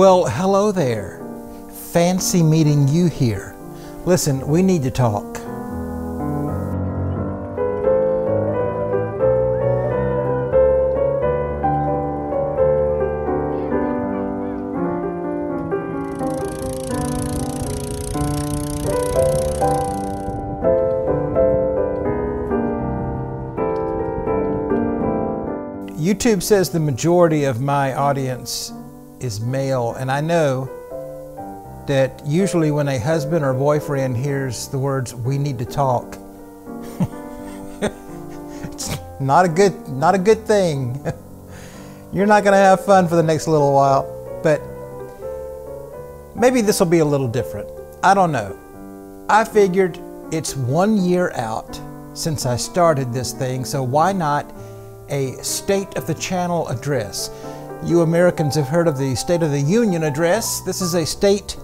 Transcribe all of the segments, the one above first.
Well, hello there. Fancy meeting you here. Listen, we need to talk. YouTube says the majority of my audience is male, and I know that usually when a husband or boyfriend hears the words "we need to talk," it's not a good not a good thing. You're not going to have fun for the next little while, but maybe this will be a little different. I don't know. I figured it's one year out since I started this thing, so why not a State of the Channel address? You Americans have heard of the State of the Union address. This is a State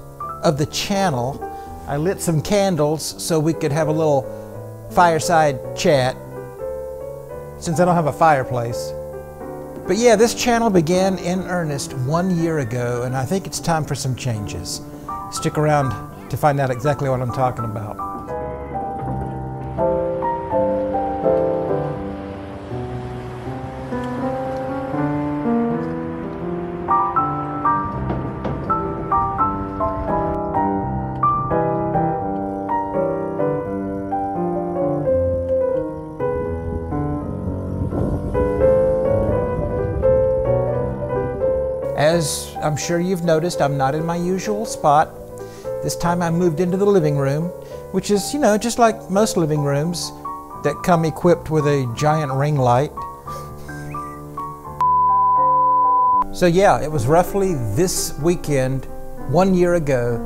of the Channel. I lit some candles so we could have a little fireside chat since I don't have a fireplace. But yeah, this channel began in earnest one year ago, and I think it's time for some changes. Stick around to find out exactly what I'm talking about. I'm sure you've noticed, I'm not in my usual spot. This time I moved into the living room, which is, you know, just like most living rooms that come equipped with a giant ring light. So, yeah, it was roughly this weekend, one year ago,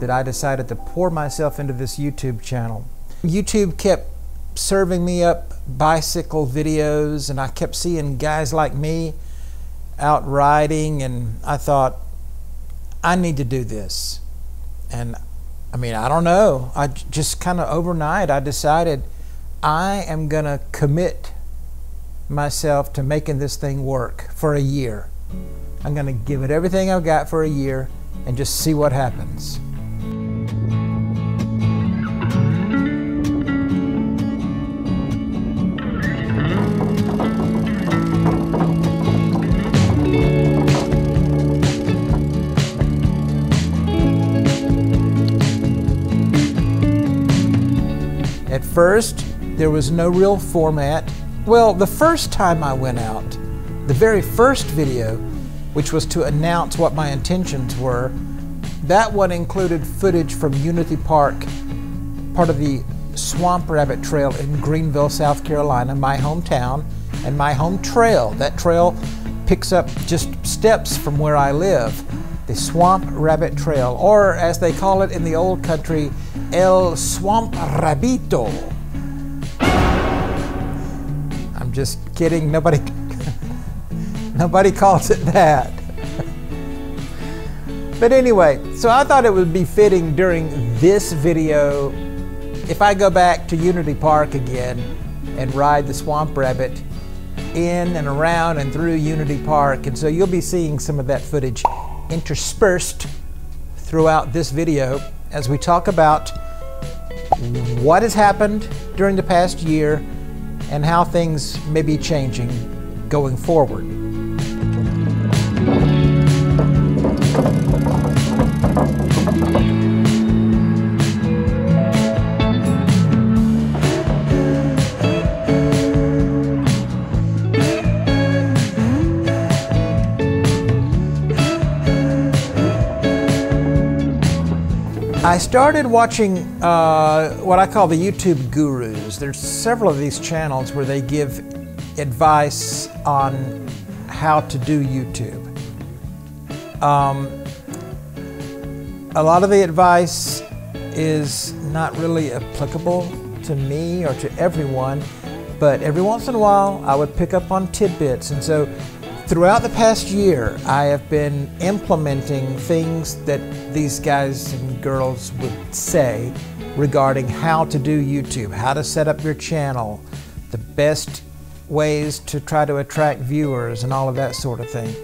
that I decided to pour myself into this YouTube channel. YouTube kept serving me up bicycle videos, and I kept seeing guys like me out riding, and I thought, I need to do this. And I mean, I don't know. I just kind of overnight, I decided I am going to commit myself to making this thing work for a year. I'm going to give it everything I've got for a year and just see what happens. First, there was no real format. Well, the first time I went out, the very first video, which was to announce what my intentions were, that one included footage from Unity Park, part of the Swamp Rabbit Trail in Greenville, South Carolina, my hometown, and my home trail. That trail picks up just steps from where I live. The Swamp Rabbit Trail, or as they call it in the old country, El Swamp Rabito. I'm just kidding. Nobody, nobody calls it that. but anyway, so I thought it would be fitting during this video if I go back to Unity Park again and ride the Swamp Rabbit in and around and through Unity Park. And so you'll be seeing some of that footage interspersed throughout this video as we talk about what has happened during the past year and how things may be changing going forward. I started watching uh, what I call the YouTube gurus. There's several of these channels where they give advice on how to do YouTube. Um, a lot of the advice is not really applicable to me or to everyone, but every once in a while I would pick up on tidbits. And so Throughout the past year, I have been implementing things that these guys and girls would say regarding how to do YouTube, how to set up your channel, the best ways to try to attract viewers, and all of that sort of thing.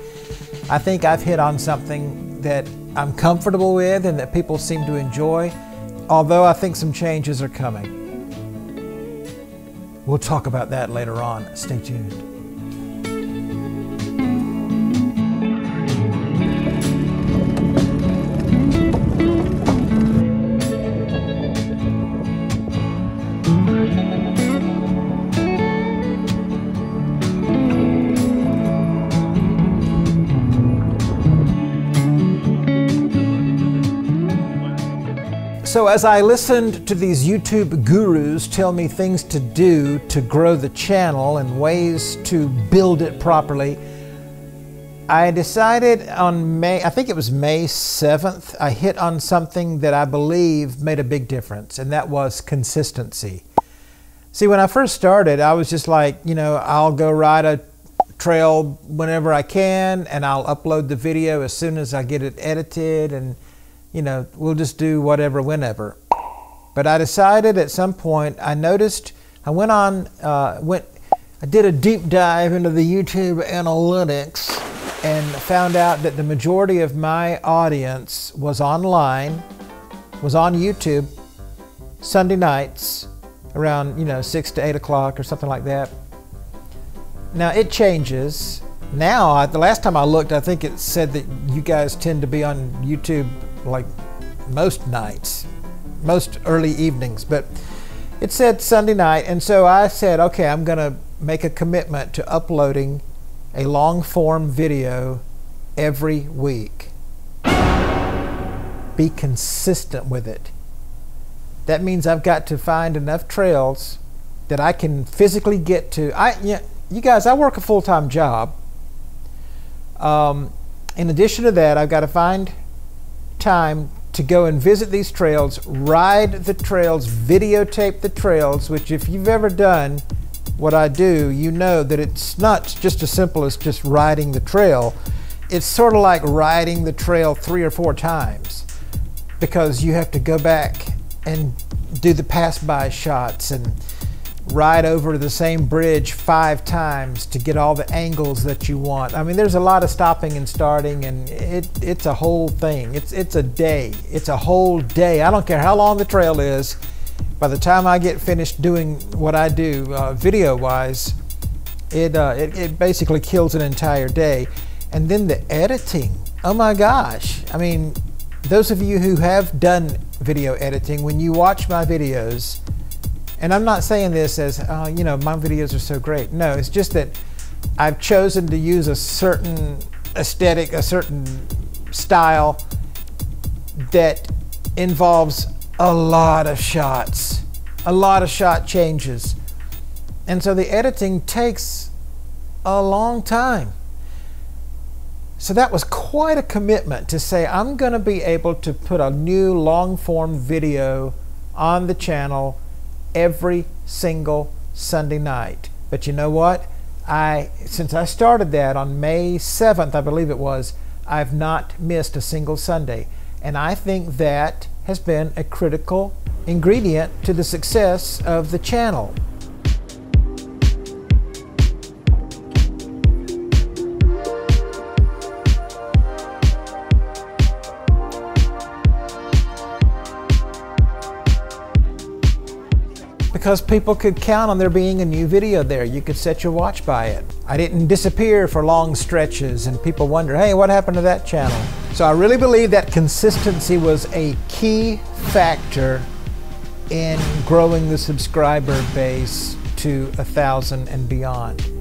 I think I've hit on something that I'm comfortable with and that people seem to enjoy, although I think some changes are coming. We'll talk about that later on. Stay tuned. So, as I listened to these YouTube gurus tell me things to do to grow the channel and ways to build it properly, I decided on May, I think it was May 7th, I hit on something that I believe made a big difference, and that was consistency. See, when I first started, I was just like, you know, I'll go ride a trail whenever I can, and I'll upload the video as soon as I get it edited and you know, we'll just do whatever whenever. But I decided at some point, I noticed, I went on, uh, went, I did a deep dive into the YouTube analytics and found out that the majority of my audience was online, was on YouTube Sunday nights around, you know, six to eight o'clock or something like that. Now it changes. Now, the last time I looked, I think it said that you guys tend to be on YouTube like most nights, most early evenings. But it said Sunday night, and so I said, okay, I'm going to make a commitment to uploading a long form video every week. Be consistent with it. That means I've got to find enough trails that I can physically get to. I, you, guys, I work a full time job. Um, in addition to that, I've got to find time to go and visit these trails, ride the trails, videotape the trails, which if you've ever done what I do, you know that it's not just as simple as just riding the trail. It's sort of like riding the trail three or four times because you have to go back and do the pass by shots and ride over the same bridge five times to get all the angles that you want. I mean, there's a lot of stopping and starting, and it, it's a whole thing. It's, it's a day. It's a whole day. I don't care how long the trail is. By the time I get finished doing what I do uh, video wise, it, uh, it, it basically kills an entire day. And then the editing. Oh my gosh. I mean, those of you who have done video editing, when you watch my videos, and I'm not saying this as, oh, you know, my videos are so great. No, it's just that I've chosen to use a certain aesthetic, a certain style that involves a lot of shots, a lot of shot changes. And so the editing takes a long time. So that was quite a commitment to say, I'm going to be able to put a new long form video on the channel every single Sunday night. But you know what? I since I started that on May 7th, I believe it was, I've not missed a single Sunday. And I think that has been a critical ingredient to the success of the channel. Because people could count on there being a new video there. You could set your watch by it. I didn't disappear for long stretches and people wonder, hey, what happened to that channel? So I really believe that consistency was a key factor in growing the subscriber base to a thousand and beyond.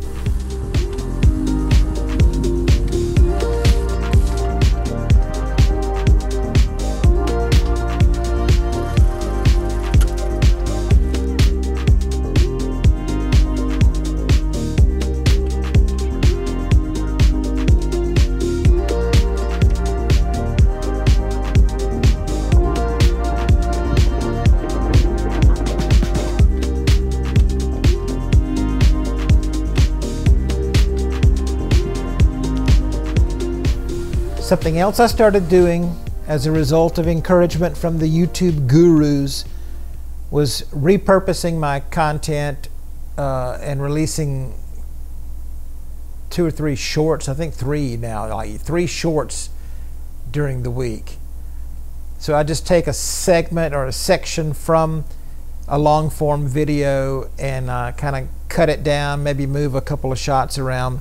Something else I started doing as a result of encouragement from the YouTube gurus was repurposing my content uh, and releasing two or three shorts. I think three now, like three shorts during the week. So I just take a segment or a section from a long form video and uh, kind of cut it down, maybe move a couple of shots around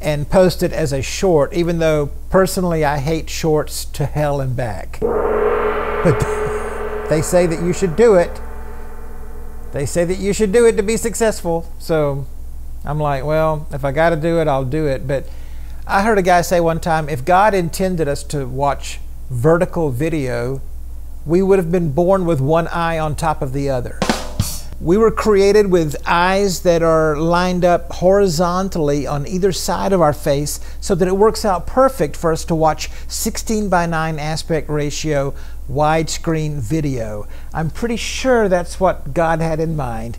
and post it as a short, even though personally I hate shorts to hell and back. But they say that you should do it. They say that you should do it to be successful. So I'm like, well, if I got to do it, I'll do it. But I heard a guy say one time if God intended us to watch vertical video, we would have been born with one eye on top of the other. We were created with eyes that are lined up horizontally on either side of our face so that it works out perfect for us to watch 16 by 9 aspect ratio widescreen video. I'm pretty sure that's what God had in mind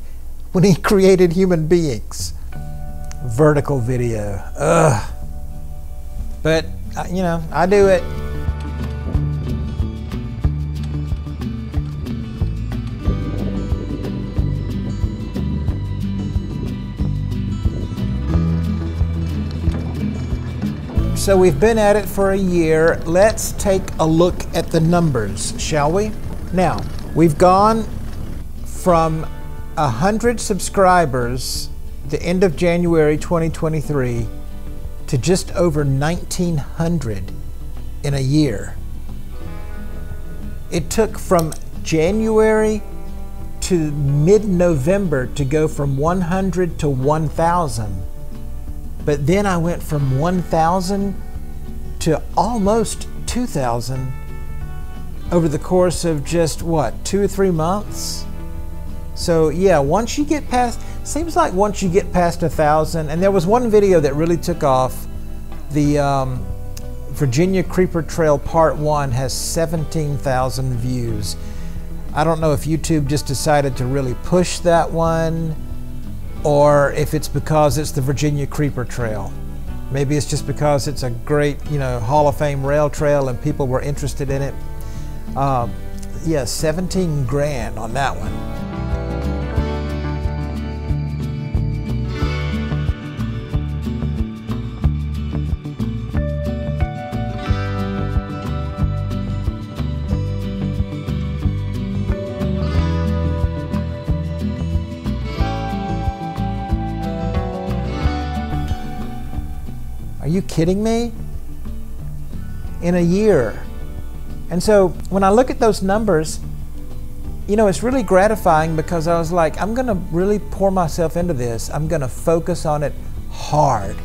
when He created human beings. Vertical video. Ugh. But, uh, you know, I do it. So we've been at it for a year. Let's take a look at the numbers, shall we? Now, we've gone from 100 subscribers the end of January 2023 to just over 1900 in a year. It took from January to mid November to go from 100 to 1000 but then I went from 1,000 to almost 2,000 over the course of just what, two or three months? So yeah, once you get past, seems like once you get past a thousand, and there was one video that really took off. The um, Virginia Creeper Trail Part 1 has 17,000 views. I don't know if YouTube just decided to really push that one or if it's because it's the Virginia Creeper Trail. Maybe it's just because it's a great, you know, Hall of Fame rail trail and people were interested in it. Um, yeah, 17 grand on that one. Are you kidding me? In a year. And so when I look at those numbers, you know, it's really gratifying because I was like, I'm going to really pour myself into this. I'm going to focus on it hard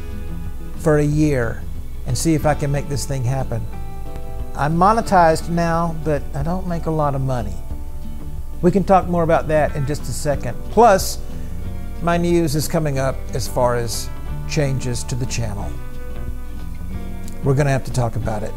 for a year and see if I can make this thing happen. I'm monetized now, but I don't make a lot of money. We can talk more about that in just a second. Plus, my news is coming up as far as changes to the channel. We're going to have to talk about it.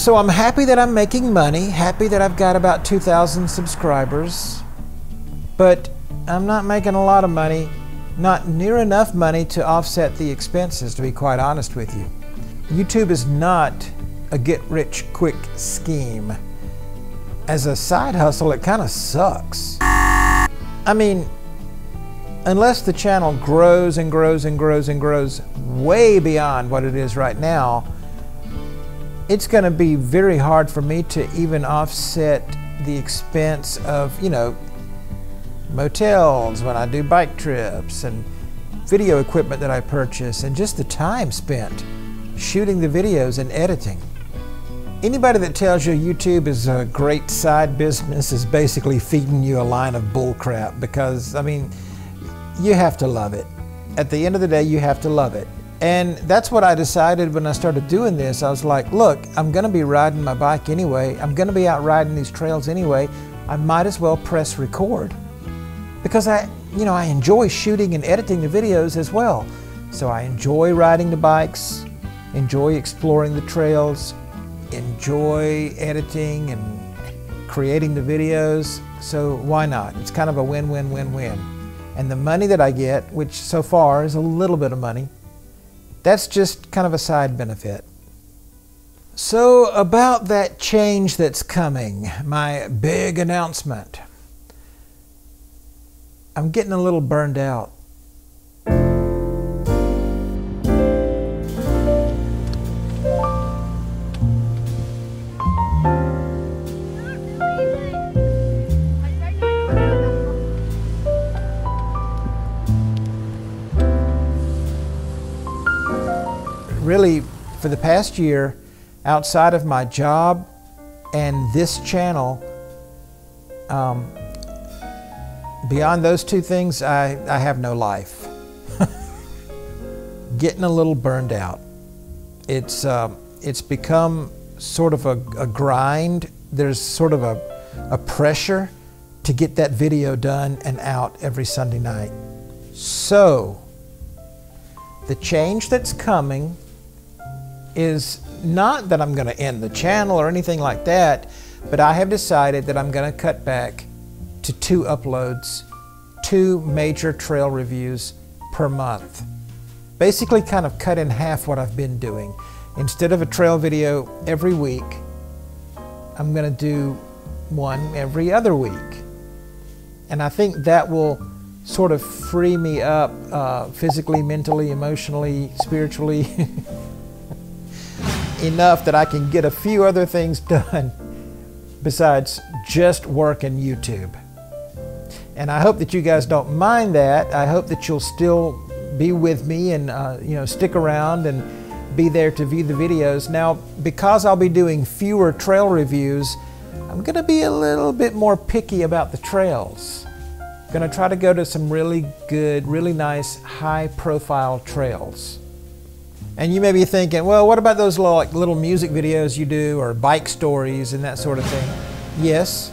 So I'm happy that I'm making money, happy that I've got about 2,000 subscribers, but I'm not making a lot of money, not near enough money to offset the expenses, to be quite honest with you. YouTube is not a get rich quick scheme. As a side hustle, it kind of sucks. I mean, unless the channel grows and grows and grows and grows way beyond what it is right now, it's going to be very hard for me to even offset the expense of, you know, motels when I do bike trips and video equipment that I purchase and just the time spent shooting the videos and editing. Anybody that tells you YouTube is a great side business is basically feeding you a line of bullcrap because, I mean, you have to love it. At the end of the day, you have to love it. And that's what I decided when I started doing this. I was like, look, I'm going to be riding my bike anyway. I'm going to be out riding these trails anyway. I might as well press record. Because I, you know, I enjoy shooting and editing the videos as well. So I enjoy riding the bikes, enjoy exploring the trails, enjoy editing and creating the videos, so why not? It's kind of a win-win-win-win. And the money that I get, which so far is a little bit of money, that's just kind of a side benefit. So, about that change that's coming, my big announcement. I'm getting a little burned out. For the past year, outside of my job and this channel, um, beyond those two things, I, I have no life. Getting a little burned out. It's, uh, it's become sort of a, a grind. There's sort of a, a pressure to get that video done and out every Sunday night. So, the change that's coming is not that I'm going to end the channel or anything like that, but I have decided that I'm going to cut back to two uploads, two major trail reviews per month. Basically, kind of cut in half what I've been doing. Instead of a trail video every week, I'm going to do one every other week. And I think that will sort of free me up uh, physically, mentally, emotionally, spiritually. enough that I can get a few other things done besides just working YouTube. And I hope that you guys don't mind that. I hope that you'll still be with me and uh, you know stick around and be there to view the videos. Now, because I'll be doing fewer trail reviews, I'm going to be a little bit more picky about the trails. Going to try to go to some really good, really nice, high-profile trails. And you may be thinking, well, what about those little, like, little music videos you do or bike stories and that sort of thing? Yes.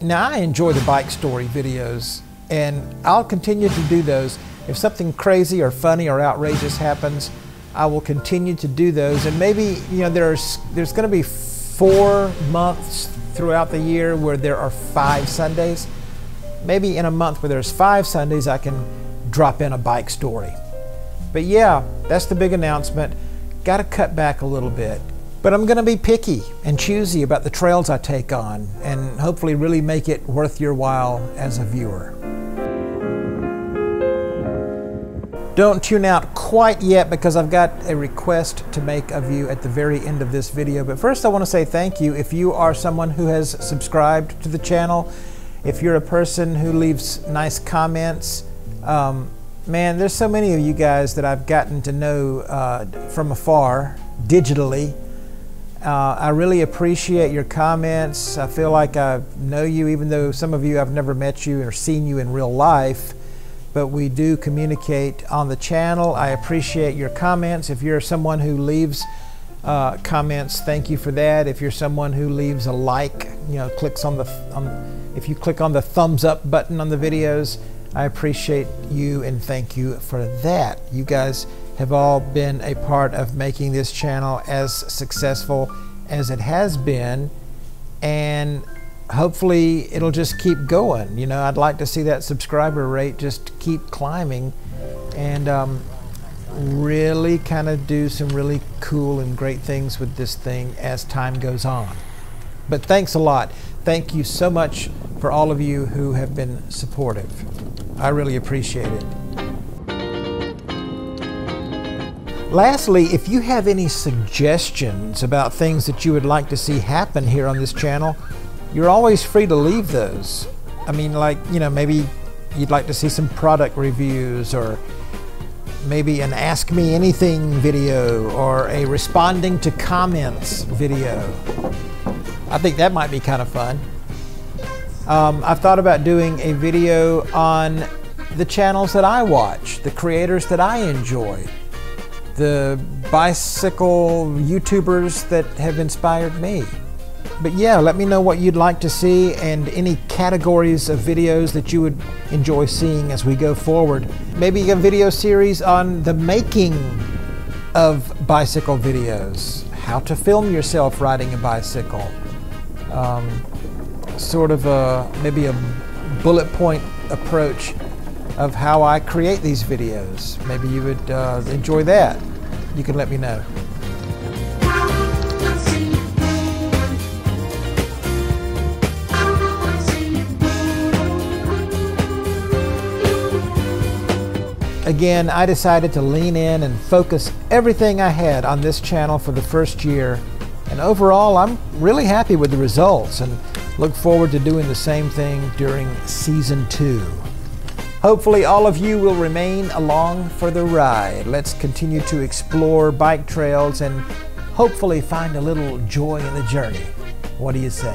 Now, I enjoy the bike story videos and I'll continue to do those. If something crazy or funny or outrageous happens, I will continue to do those. And maybe, you know, there's, there's going to be four months throughout the year where there are five Sundays. Maybe in a month where there's five Sundays, I can drop in a bike story. But yeah, that's the big announcement. Got to cut back a little bit. But I'm going to be picky and choosy about the trails I take on and hopefully really make it worth your while as a viewer. Don't tune out quite yet because I've got a request to make of you at the very end of this video. But first I want to say thank you if you are someone who has subscribed to the channel, if you're a person who leaves nice comments, um, Man, there's so many of you guys that I've gotten to know uh, from afar, digitally. Uh, I really appreciate your comments. I feel like I know you, even though some of you I've never met you or seen you in real life. But we do communicate on the channel. I appreciate your comments. If you're someone who leaves uh, comments, thank you for that. If you're someone who leaves a like, you know, clicks on the, on, if you click on the thumbs up button on the videos, I appreciate you and thank you for that. You guys have all been a part of making this channel as successful as it has been and hopefully it'll just keep going. You know, I'd like to see that subscriber rate just keep climbing and um, really kind of do some really cool and great things with this thing as time goes on. But thanks a lot. Thank you so much for all of you who have been supportive. I really appreciate it. Lastly, if you have any suggestions about things that you would like to see happen here on this channel, you're always free to leave those. I mean, like, you know, maybe you'd like to see some product reviews or maybe an Ask Me Anything video or a responding to comments video. I think that might be kind of fun. Um, I've thought about doing a video on the channels that I watch, the creators that I enjoy, the bicycle YouTubers that have inspired me. But yeah, let me know what you'd like to see and any categories of videos that you would enjoy seeing as we go forward. Maybe a video series on the making of bicycle videos, how to film yourself riding a bicycle, um, sort of a maybe a bullet point approach of how I create these videos. Maybe you would uh, enjoy that. You can let me know. Again, I decided to lean in and focus everything I had on this channel for the first year. And overall, I'm really happy with the results and look forward to doing the same thing during season two. Hopefully, all of you will remain along for the ride. Let's continue to explore bike trails and hopefully find a little joy in the journey. What do you say?